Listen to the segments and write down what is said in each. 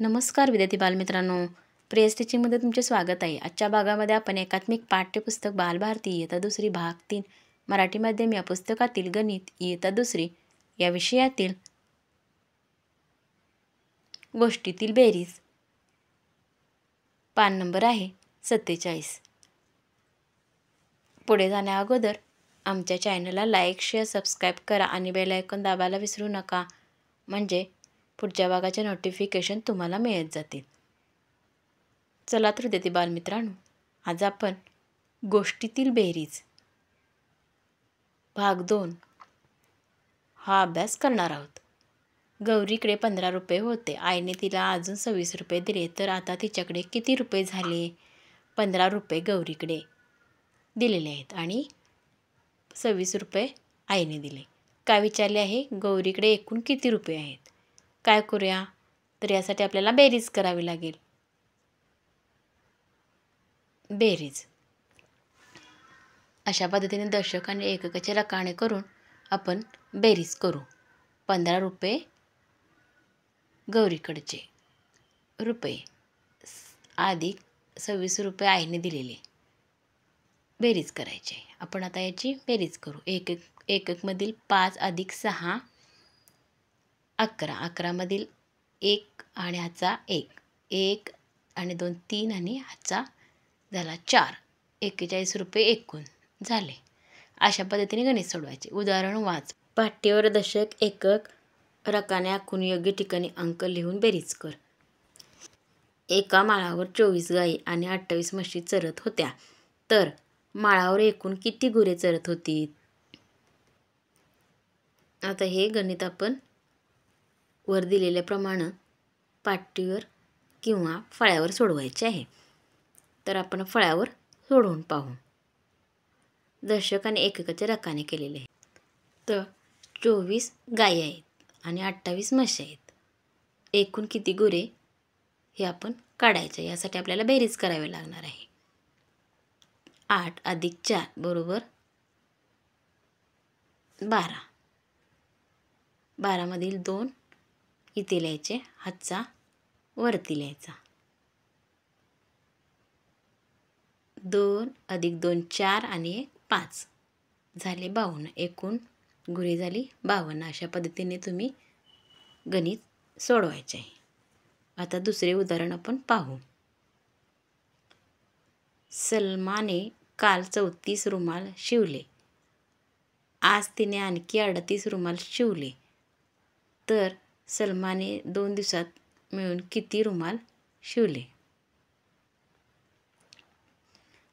नमस्कार विद्यार्थी बालमित्रांनो. प्रेस टीचिंगमध्ये तुमचे स्वागत आहे. आजच्या भागामध्ये आपण एकात्मिक पाठ्यपुस्तक बालभारती इयत्ता दुसरी भाग तीन मराठी माध्यम या पुस्तकातील गणित इयत्ता दुसरी या विषयातील गोष्टीतील बेरीज. पान नंबर आहे सत्तेचाळीस. पुढे जाण्या अगोदर आमच्या चॅनलला लाईक शेअर सबस्क्राईब करा आणि बेल आयकॉन दाबायला विसरू नका. म्हणजे पुढच्या भागाचे नोटिफिकेशन तुम्हाला मिळत जातील. चला तर देते बालमित्रांनो आज आपण गोष्टीतील बेरीज. भाग दोन. हा अभ्यास करणार आहोत. गौरीकडे पंधरा रुपये होते. आईने तिला अजून सव्वीस रुपये दिले तर आता तिच्याकडे किती रुपये झाले? पंधरा रुपये गौरीकडे दिलेले आहेत आणि सव्वीस रुपये आईने दिले. काय विचारले आहे? गौरीकडे एकूण किती रुपये आहेत? काय करूया? तर यासाठी आपल्याला बेरीज करावी लागेल. बेरीज. अशा पद्धतीने दशक आणि एककाचे रकाणे करून आपण बेरीज करू. पंधरा रुपये गौरीकडचे रुपये. अधिक सव्वीस रुपये आईने दिलेले. बेरीज करायचे. आपण आता याची बेरीज करू. एक एक एककमधील पाच अधिक सहा अकरा. अकरामधील एक आणि ह्याचा एक. एक आणि दोन. तीन आणि हाचा झाला चार. एक्केचाळीस रुपये एकूण झाले. अशा पद्धतीने गणित सोडवायचे. उदाहरण वाच. पाठीवर दशक एकक रकाने आखून योग्य ठिकाणी अंक लिहून बेरीज कर. एका माळावर चोवीस गायी आणि अठ्ठावीस म्हशी चरत होत्या. तर माळावर एकूण किती गुरे चरत होती? आता हे गणित आपण वर दिलेल्याप्रमाणे पाटीवर किंवा फळ्यावर सोडवायचे आहे. तर आपण फळ्यावर सोडवून पाहू. दशक आणि एककाचे रकाने केलेले आहे तर चोवीस गायी आहेत आणि अठ्ठावीस म्हशी आहेत. एकूण किती गुरे हे आपण काढायचे यासाठी आपल्याला बेरीज करावी लागणार आहे. आठ अधिक चार बरोबर बारा. बारामधील दोन इथे लिहायचे. हातचा वरती लिहायचा. दोन अधिक दोन चार आणि एक पाच. झाले बावन्न. एकूण गुरे झाली बावन्न. अशा पद्धतीने तुम्ही गणित सोडवायचे आहे. आता दुसरे उदाहरण आपण पाहू. सलमाने काल चौतीस रुमाल शिवले. आज तिने आणखी अडतीस रुमाल शिवले. तर सलमाने दोन दिवसात मिळून किती रुमाल शिवले?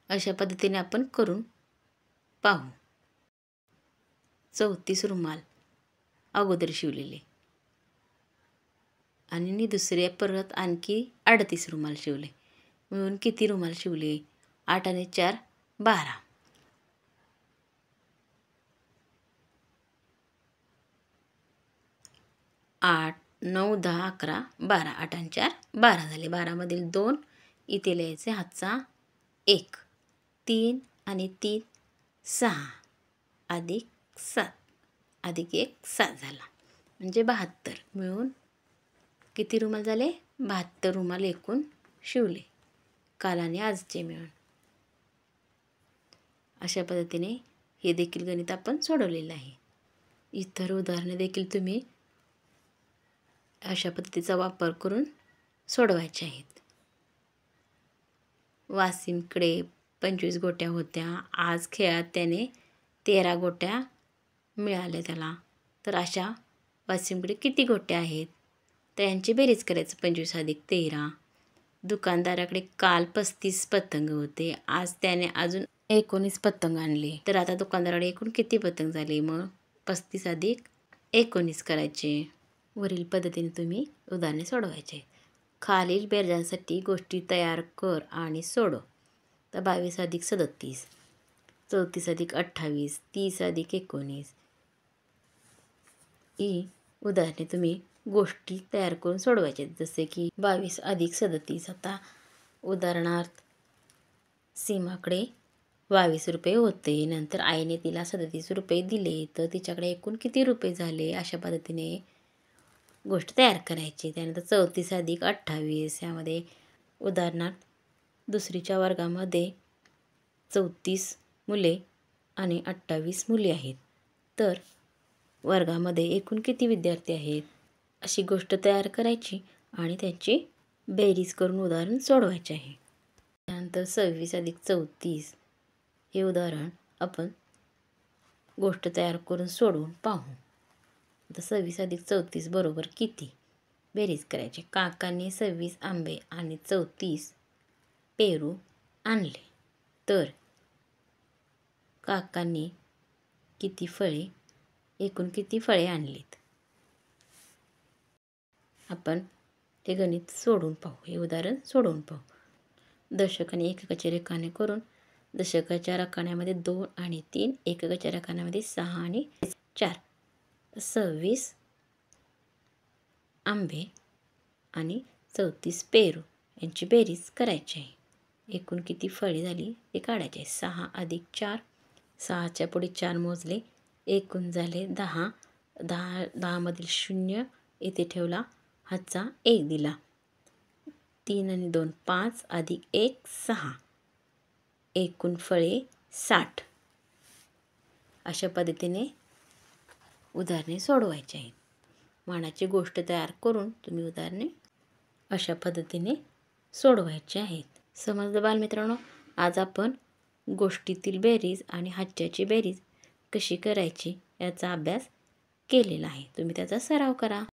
अशा पद्धतीने आपण करून पाहू. चौतीस रुमाल अगोदर शिवलेले. आणि दुसऱ्या परत आणखी अडतीस रुमाल शिवले. मिळून किती रुमाल शिवले? आठ आणि चार बारा. आठ नऊ दहा अकरा बारा. आठ आणि चार बारा झाले. बारामधील दोन इथे लिहायचे. हातचा एक तीन आणि तीन सहा. अधिक सात. अधिक एक सात झाला. म्हणजे बहात्तर. मिळून किती रुमाल झाले? बहात्तर रुमाल एकूण शिवले. काल आणि आजचे मिळून. अशा पद्धतीने हे देखील गणित आपण सोडवलेलं आहे. इतर उदाहरणे देखील तुम्ही अशा पद्धतीचा वापर करून सोडवायचे आहेत. वासिमकडे पंचवीस गोट्या होत्या. आज खेळात त्याने तेरा गोट्या मिळाल्या त्याला. तर अशा वासिमकडे किती गोट्या आहेत? तर यांची बेरीज करायचं पंचवीस अधिक तेरा. दुकानदाराकडे काल पस्तीस पतंग होते. आज त्याने अजून एकोणीस पतंग आणले. तर आता दुकानदाराकडे एकूण किती पतंग झाले? मग पस्तीस अधिक एकोणीस करायचे. वरील पद्धतीने तुम्ही उदाहरणे सोडवायचे. खालील बेरजांसाठी गोष्टी तयार कर आणि सोडव. तर बावीस अधिक सदतीस. चौतीस अधिक अठ्ठावीस. तीस अधिक एकोणीस. ही उदाहरणे तुम्ही गोष्टी तयार करून सोडवायचे. जसे की बावीस अधिक सदतीस. आता उदाहरणार्थ सीमाकडे बावीस रुपये होते. नंतर आईने तिला सदतीस रुपये दिले. तर तिच्याकडे एकूण किती रुपये झाले? अशा पद्धतीने गोष्ट तयार करायची. त्यानंतर चौतीस अधिक अठ्ठावीस यामध्ये उदाहरणार्थ दुसरीच्या वर्गामध्ये चौतीस मुले आणि अठ्ठावीस मुली आहेत. तर वर्गामध्ये एकूण किती विद्यार्थी आहेत? अशी गोष्ट तयार करायची आणि त्याची बेरीज करून उदाहरण सोडवायचे आहे. त्यानंतर सव्वीस अधिक चौतीस हे उदाहरण आपण गोष्ट तयार करून सोडवून पाहू. आता सव्वीस अधिक चौतीस बरोबर किती? बेरीज करायची. काकांनी सव्वीस आंबे आणि चौतीस पेरू आणले. तर काकांनी किती फळे? एकूण किती फळे आणलीत? आपण हे गणित सोडून पाहू. हे उदाहरण सोडवून पाहू. दशक आणि एककाचे रेखाने करून दशकाच्या रकान्यामध्ये दोन आणि तीन एककाच्या रकान्यामध्ये सहा आणि चार. सव्वीस आंबे आणि चौतीस पेरू यांची बेरीज करायची आहे. एकूण किती फळे झाली? ते काढायचे आहे. सहा अधिक चार सहाच्या पुढे चार मोजले. एकूण झाले दहा. दहा दहामधील शून्य इथे ठेवला. हातचा एक दिला. तीन आणि दोन पाच अधिक एक सहा. एकूण फळे साठ. अशा पद्धतीने उदाहरणे सोडवायची आहेत. मानाची गोष्ट तयार करून तुम्ही उदाहरणे अशा पद्धतीने सोडवायची आहेत. समजलं बालमित्रांनो? आज आपण गोष्टीतील बेरीज आणि हाच्याची बेरीज कशी करायची याचा अभ्यास केलेला आहे. तुम्ही त्याचा सराव करा.